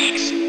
Six.